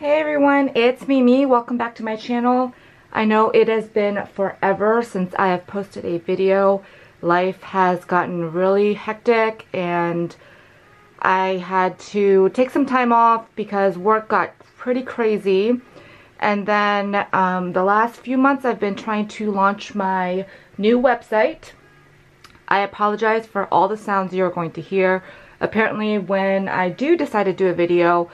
Hey everyone, it's Mimi. Welcome back to my channel. I know it has been forever since I have posted a video. Life has gotten really hectic and I had to take some time off because work got pretty crazy. And then um, the last few months I've been trying to launch my new website. I apologize for all the sounds you're going to hear. Apparently when I do decide to do a video,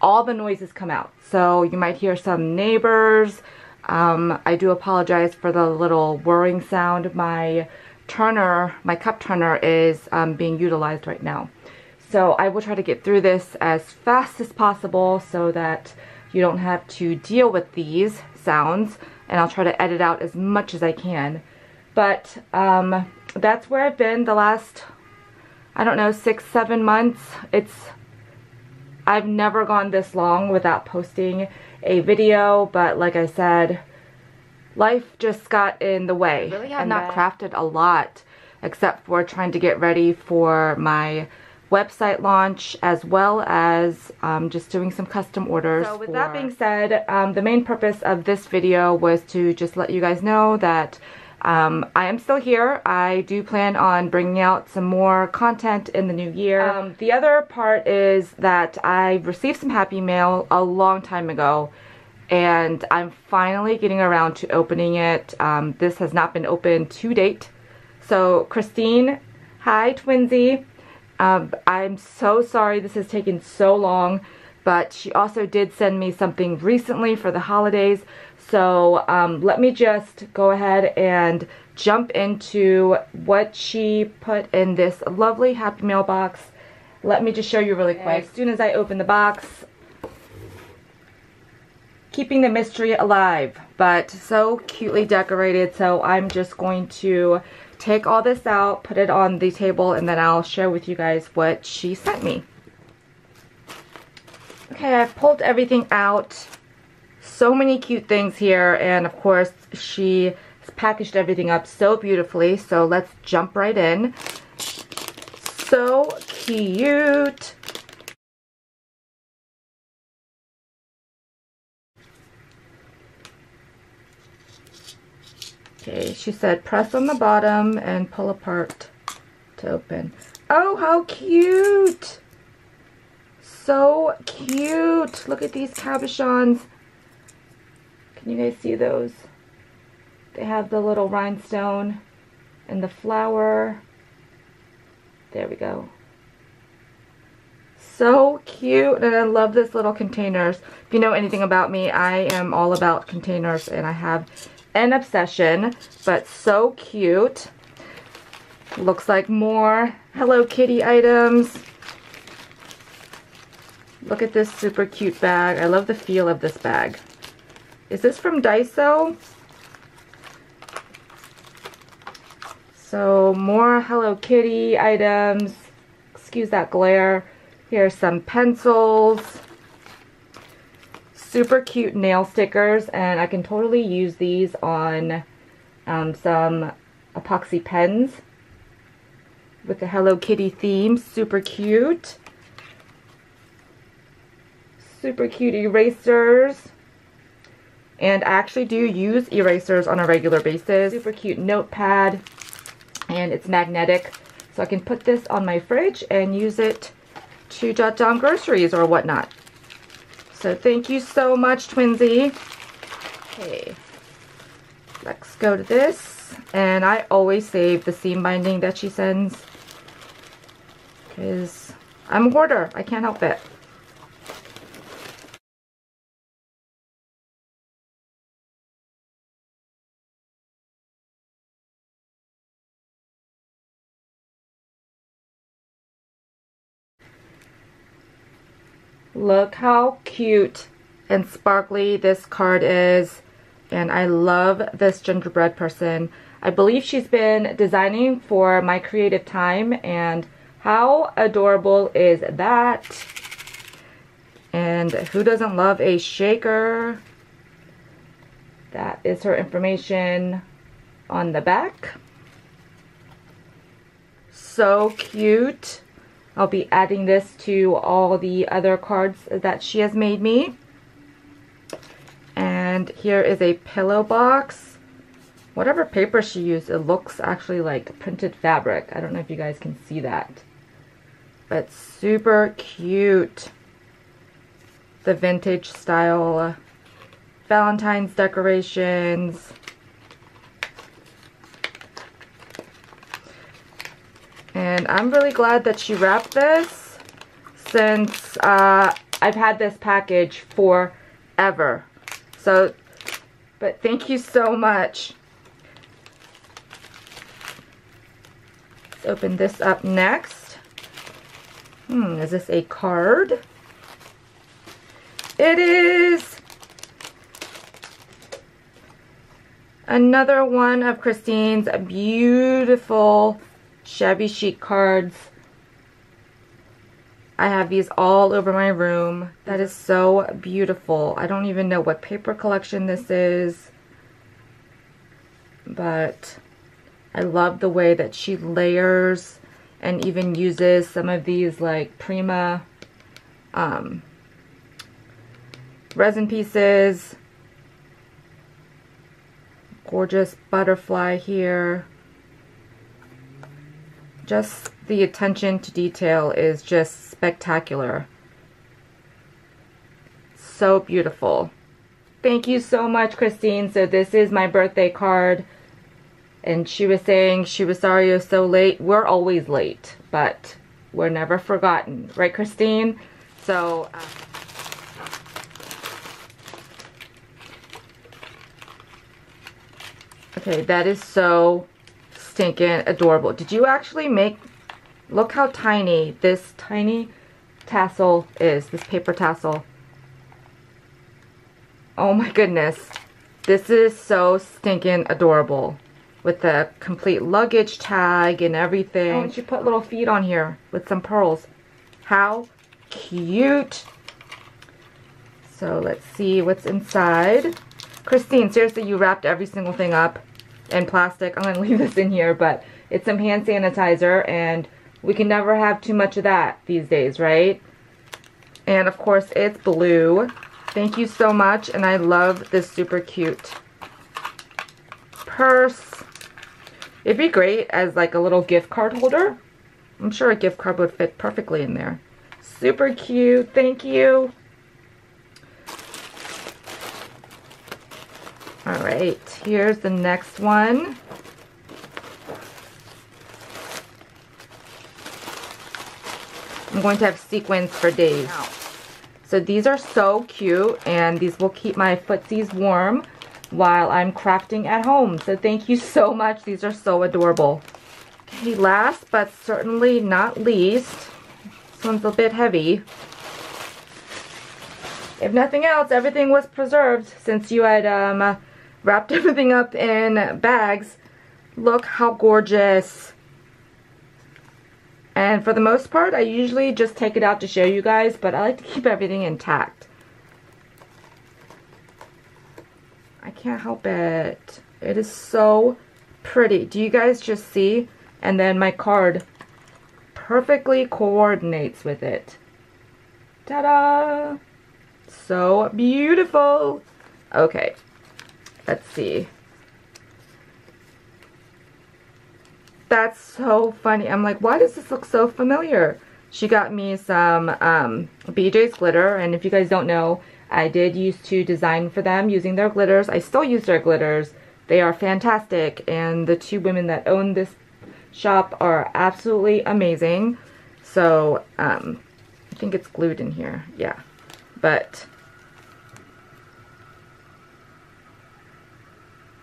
all the noises come out. So you might hear some neighbors. Um, I do apologize for the little whirring sound. My turner, my cup turner is um, being utilized right now. So I will try to get through this as fast as possible so that you don't have to deal with these sounds and I'll try to edit out as much as I can. But um, that's where I've been the last, I don't know, six, seven months. It's I've never gone this long without posting a video, but like I said, life just got in the way. Really have not crafted a lot except for trying to get ready for my website launch as well as um, just doing some custom orders. So with that being said, um, the main purpose of this video was to just let you guys know that um, I am still here. I do plan on bringing out some more content in the new year. Um, the other part is that I received some happy mail a long time ago and I'm finally getting around to opening it. Um, this has not been opened to date. So Christine, hi Twinsie. Um, I'm so sorry this has taken so long, but she also did send me something recently for the holidays. So um, let me just go ahead and jump into what she put in this lovely Happy Mail box. Let me just show you really quick. As soon as I open the box, keeping the mystery alive, but so cutely decorated. So I'm just going to take all this out, put it on the table, and then I'll share with you guys what she sent me. Okay, I've pulled everything out. So many cute things here and of course she packaged everything up so beautifully so let's jump right in. So cute. Okay she said press on the bottom and pull apart to open. Oh how cute so cute look at these cabochons can you guys see those? They have the little rhinestone and the flower. There we go. So cute and I love this little containers. If you know anything about me, I am all about containers and I have an obsession, but so cute. Looks like more Hello Kitty items. Look at this super cute bag. I love the feel of this bag. Is this from Daiso? So more Hello Kitty items. Excuse that glare. Here's some pencils. Super cute nail stickers and I can totally use these on um, some epoxy pens with the Hello Kitty theme. Super cute. Super cute erasers. And I actually do use erasers on a regular basis. Super cute notepad. And it's magnetic. So I can put this on my fridge and use it to jot down groceries or whatnot. So thank you so much, Twinsie. Okay. Let's go to this. And I always save the seam binding that she sends. Because I'm a hoarder. I can't help it. Look how cute and sparkly this card is. And I love this gingerbread person. I believe she's been designing for my creative time and how adorable is that? And who doesn't love a shaker? That is her information on the back. So cute. I'll be adding this to all the other cards that she has made me. And here is a pillow box. Whatever paper she used, it looks actually like printed fabric. I don't know if you guys can see that. But super cute. The vintage style Valentine's decorations. And I'm really glad that she wrapped this since uh, I've had this package forever. So, but thank you so much. Let's open this up next. Hmm, is this a card? It is another one of Christine's beautiful shabby chic cards. I have these all over my room. That is so beautiful. I don't even know what paper collection this is. But I love the way that she layers and even uses some of these like Prima um, resin pieces. Gorgeous butterfly here just the attention to detail is just spectacular. So beautiful. Thank you so much, Christine. So this is my birthday card. And she was saying she was sorry was so late. We're always late, but we're never forgotten. Right, Christine? So... Uh, okay, that is so stinking adorable. Did you actually make, look how tiny this tiny tassel is, this paper tassel. Oh my goodness. This is so stinking adorable. With the complete luggage tag and everything. Oh, and she put little feet on here with some pearls. How cute. So let's see what's inside. Christine, seriously, you wrapped every single thing up and plastic. I'm going to leave this in here, but it's some hand sanitizer, and we can never have too much of that these days, right? And of course, it's blue. Thank you so much, and I love this super cute purse. It'd be great as like a little gift card holder. I'm sure a gift card would fit perfectly in there. Super cute. Thank you. All right, here's the next one. I'm going to have sequins for days. So these are so cute and these will keep my footsies warm while I'm crafting at home. So thank you so much. These are so adorable. Okay, last but certainly not least, this one's a bit heavy. If nothing else, everything was preserved since you had um, wrapped everything up in bags. Look how gorgeous. And for the most part, I usually just take it out to show you guys, but I like to keep everything intact. I can't help it. It is so pretty. Do you guys just see? And then my card perfectly coordinates with it. Ta-da! So beautiful. Okay, Let's see. That's so funny. I'm like, why does this look so familiar? She got me some um, BJ's glitter, and if you guys don't know, I did used to design for them using their glitters. I still use their glitters. They are fantastic, and the two women that own this shop are absolutely amazing. So, um, I think it's glued in here. Yeah. But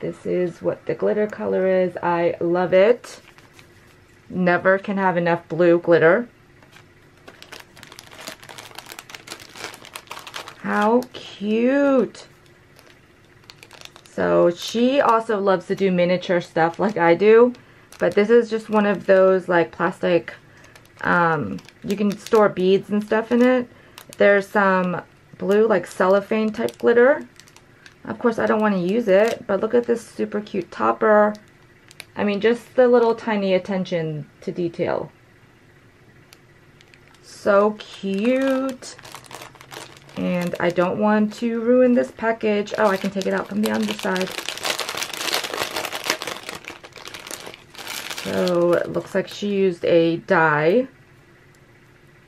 This is what the glitter color is. I love it. Never can have enough blue glitter. How cute. So she also loves to do miniature stuff like I do. But this is just one of those like plastic, um, you can store beads and stuff in it. There's some blue like cellophane type glitter. Of course, I don't want to use it, but look at this super cute topper. I mean, just the little tiny attention to detail. So cute. And I don't want to ruin this package. Oh, I can take it out from the underside. So it looks like she used a die.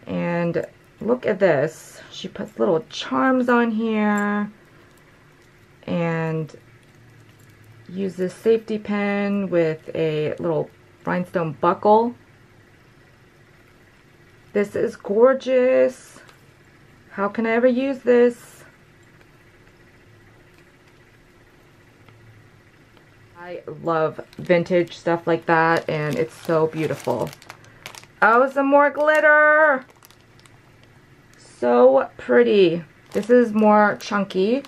And look at this. She puts little charms on here. And use this safety pin with a little rhinestone buckle. This is gorgeous. How can I ever use this? I love vintage stuff like that and it's so beautiful. Oh, some more glitter! So pretty. This is more chunky.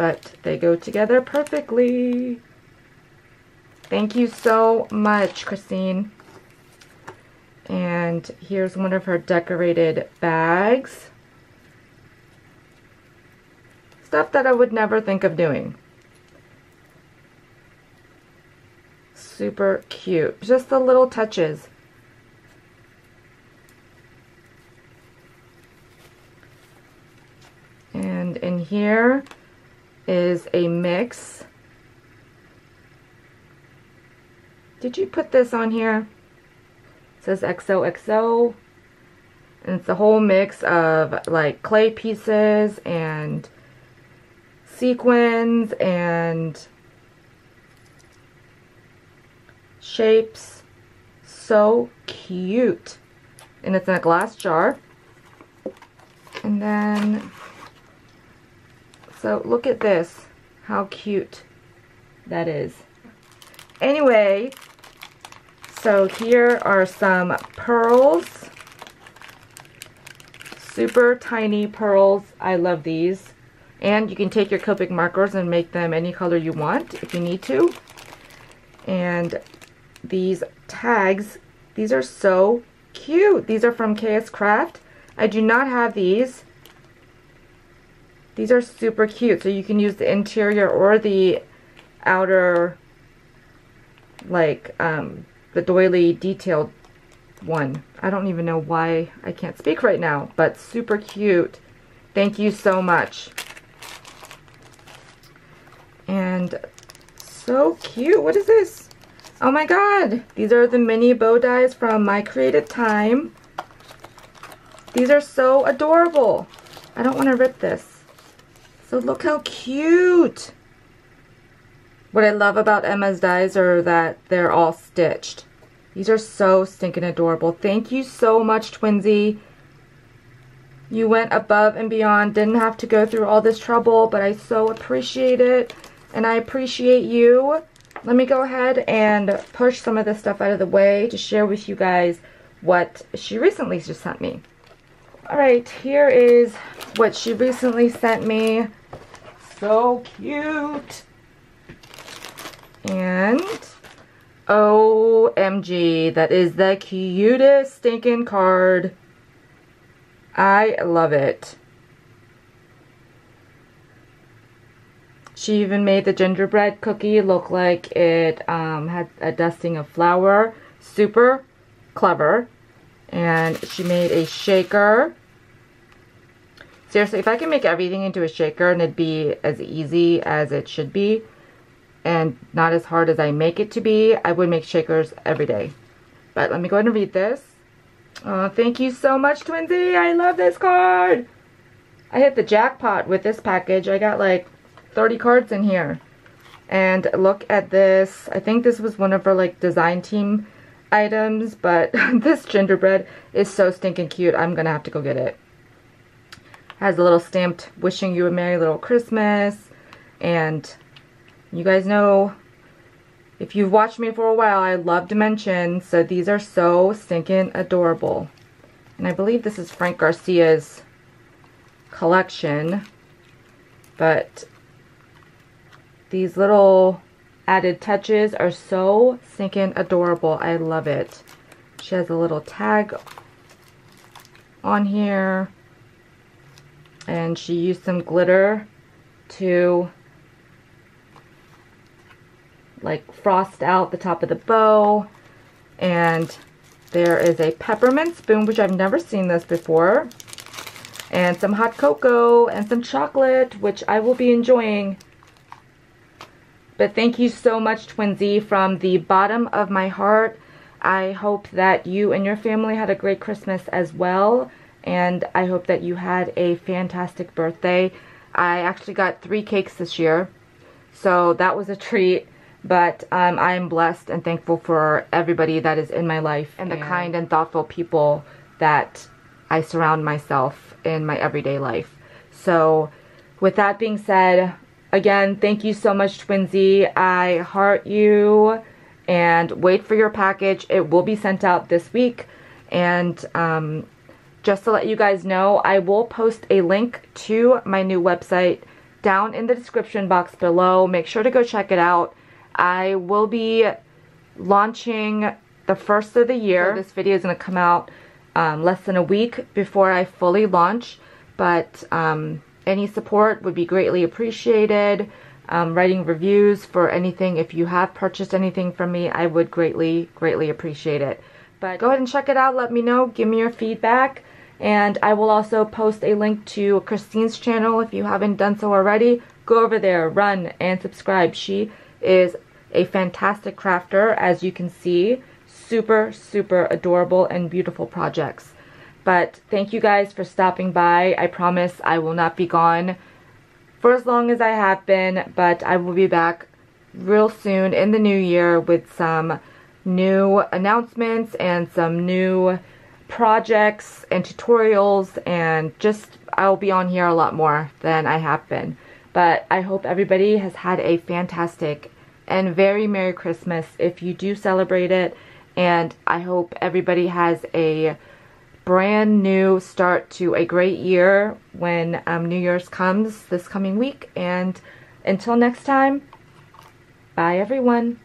But they go together perfectly. Thank you so much, Christine. And here's one of her decorated bags. Stuff that I would never think of doing. Super cute. Just the little touches. And in here is a mix. Did you put this on here? It says XOXO. And it's a whole mix of like clay pieces and sequins and shapes. So cute. And it's in a glass jar. And then, so look at this. How cute that is. Anyway, so here are some pearls. Super tiny pearls. I love these. And you can take your Copic markers and make them any color you want if you need to. And these tags, these are so cute. These are from KS Craft. I do not have these. These are super cute. So you can use the interior or the outer like um, the doily detailed one. I don't even know why I can't speak right now, but super cute. Thank you so much. And so cute. What is this? Oh my god. These are the mini bow dies from My Creative Time. These are so adorable. I don't want to rip this. So look how cute. What I love about Emma's dies are that they're all stitched. These are so stinking adorable. Thank you so much, Twinsie. You went above and beyond. Didn't have to go through all this trouble, but I so appreciate it. And I appreciate you. Let me go ahead and push some of this stuff out of the way to share with you guys what she recently just sent me. Alright, here is what she recently sent me. So cute. And OMG, that is the cutest stinking card. I love it. She even made the gingerbread cookie look like it um, had a dusting of flour. Super clever. And she made a shaker. Seriously, if I can make everything into a shaker and it'd be as easy as it should be, and not as hard as I make it to be, I would make shakers every day. But let me go ahead and read this. Oh, thank you so much, Twinsie. I love this card. I hit the jackpot with this package. I got like 30 cards in here. And look at this. I think this was one of her like design team items, but this gingerbread is so stinking cute. I'm going to have to go get it. Has a little stamped wishing you a Merry Little Christmas and you guys know, if you've watched me for a while, I love Dimensions, so these are so stinking adorable. And I believe this is Frank Garcia's collection, but these little added touches are so stinking adorable. I love it. She has a little tag on here, and she used some glitter to like frost out the top of the bow. And there is a peppermint spoon, which I've never seen this before. And some hot cocoa and some chocolate, which I will be enjoying. But thank you so much, Twinsie, from the bottom of my heart. I hope that you and your family had a great Christmas as well. And I hope that you had a fantastic birthday. I actually got three cakes this year. So that was a treat. But um, I am blessed and thankful for everybody that is in my life and the kind and thoughtful people that I surround myself in my everyday life. So with that being said, again, thank you so much, Twinsie. I heart you and wait for your package. It will be sent out this week. And um, just to let you guys know, I will post a link to my new website down in the description box below. Make sure to go check it out. I will be launching the first of the year. So this video is going to come out um, less than a week before I fully launch, but um, any support would be greatly appreciated. Um, writing reviews for anything, if you have purchased anything from me, I would greatly, greatly appreciate it. But go ahead and check it out. Let me know. Give me your feedback. And I will also post a link to Christine's channel if you haven't done so already. Go over there, run, and subscribe. She is a fantastic crafter, as you can see. Super, super adorable and beautiful projects. But thank you guys for stopping by. I promise I will not be gone for as long as I have been, but I will be back real soon in the new year with some new announcements and some new projects and tutorials and just I'll be on here a lot more than I have been. But I hope everybody has had a fantastic and very Merry Christmas if you do celebrate it. And I hope everybody has a brand new start to a great year when um, New Year's comes this coming week. And until next time, bye everyone.